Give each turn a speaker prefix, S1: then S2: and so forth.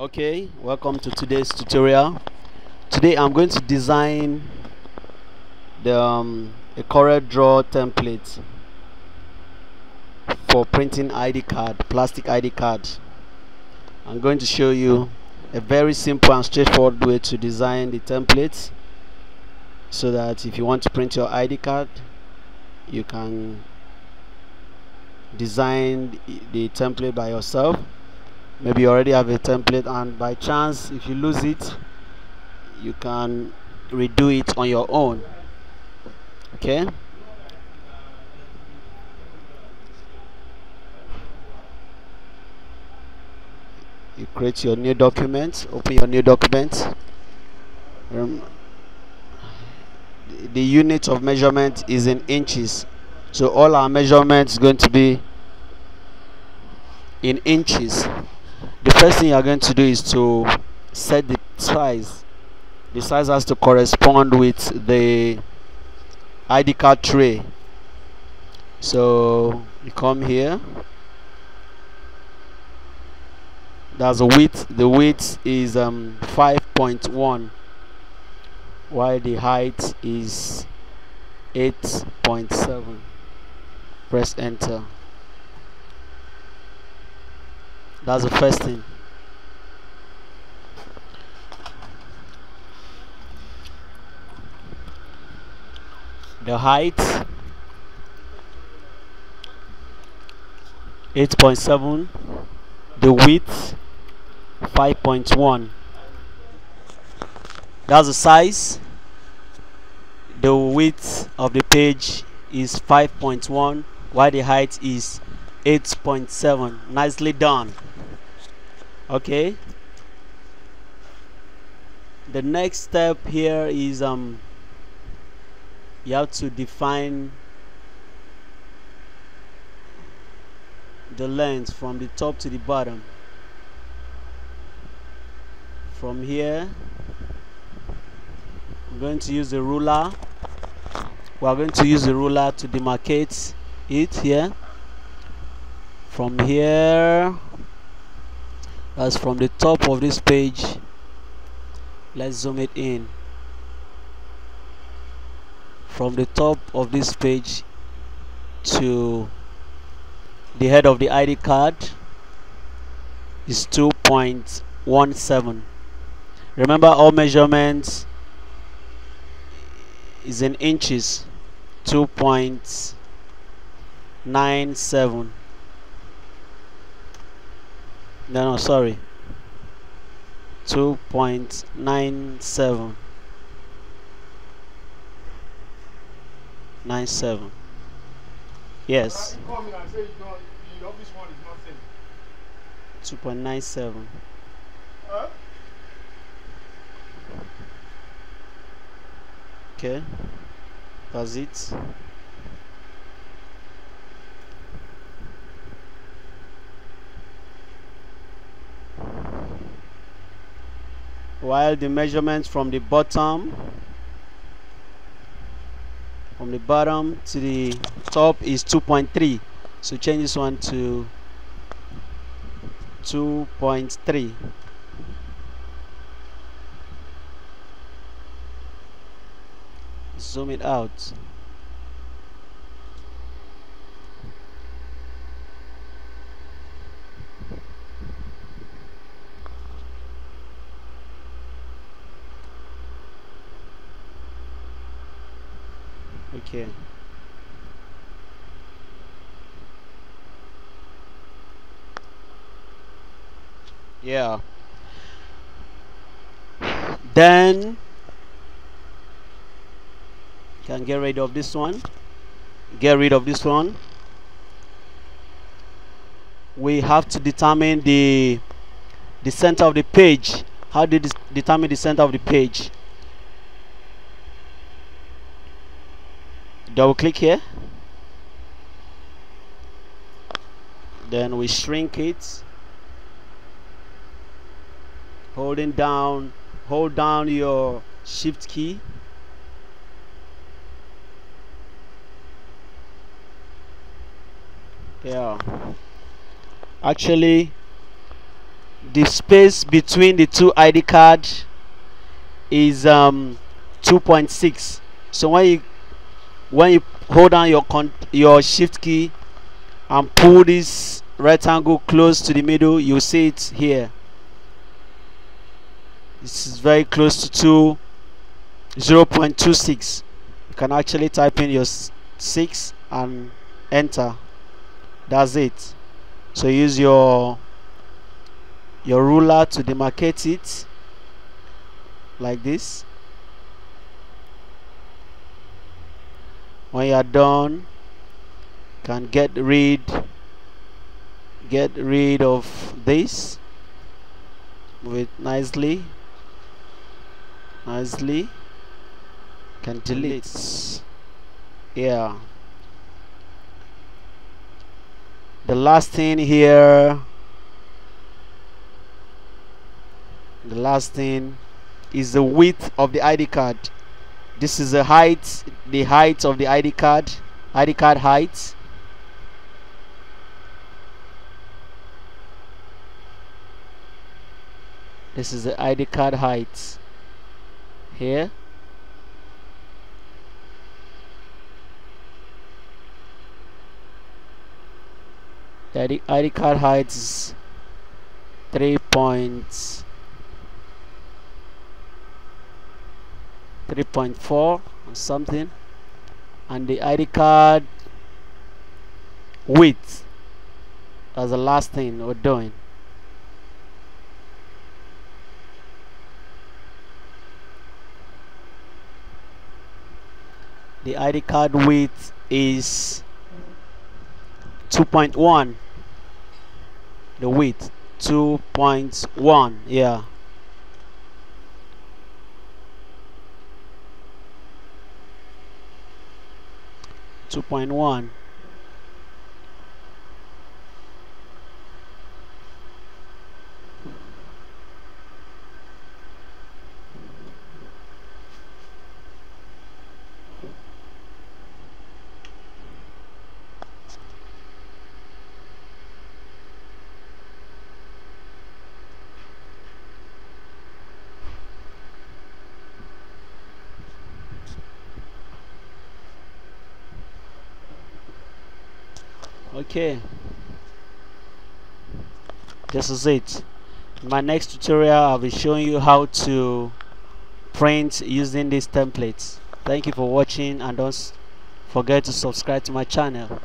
S1: okay welcome to today's tutorial. Today I'm going to design the um, a CorelDRAW template for printing ID card plastic ID card. I'm going to show you a very simple and straightforward way to design the template so that if you want to print your ID card you can design the template by yourself maybe you already have a template and by chance if you lose it you can redo it on your own. Okay? You create your new document open your new document. Um, the unit of measurement is in inches. So all our measurements going to be in inches the first thing you're going to do is to set the size. The size has to correspond with the ID card tray. So you come here. There's a width. The width is um 5.1 while the height is 8.7 press enter that's the first thing. The height 8.7 the width 5.1 that's the size. The width of the page is 5.1 while the height is 8.7 nicely done okay. The next step here is um you have to define the length from the top to the bottom. From here we're going to use the ruler. We are going to use the ruler to demarcate it here. From here as from the top of this page. Let's zoom it in. From the top of this page to the head of the ID card is 2.17 remember all measurements is in inches. 2.97 no no sorry. 2.97 97 yes. 2.97 okay. That's it while the measurement from the bottom from the bottom to the top is 2.3 so change this one to 2.3 zoom it out okay yeah. Then can get rid of this one. Get rid of this one. We have to determine the the center of the page. How do you determine the center of the page double click here. Then we shrink it. Holding down hold down your shift key. Yeah. Actually the space between the two ID card is um 2.6 so when you when you hold down your your shift key and pull this rectangle close to the middle you see it here. This is very close to 2 0.26 you can actually type in your 6 and enter. That's it. So use your your ruler to demarcate it like this when you are done can get rid get rid of this move it nicely nicely can delete. Yeah. The last thing here the last thing is the width of the ID card this is the height the height of the ID card ID card height. This is the ID card height. Here. The ID, ID card height is 3 points 3.4 or something. And the ID card width as the last thing we're doing. The ID card width is 2.1 the width 2.1 yeah 2.1 okay. This is it. In my next tutorial I'll be showing you how to print using these templates. Thank you for watching and don't forget to subscribe to my channel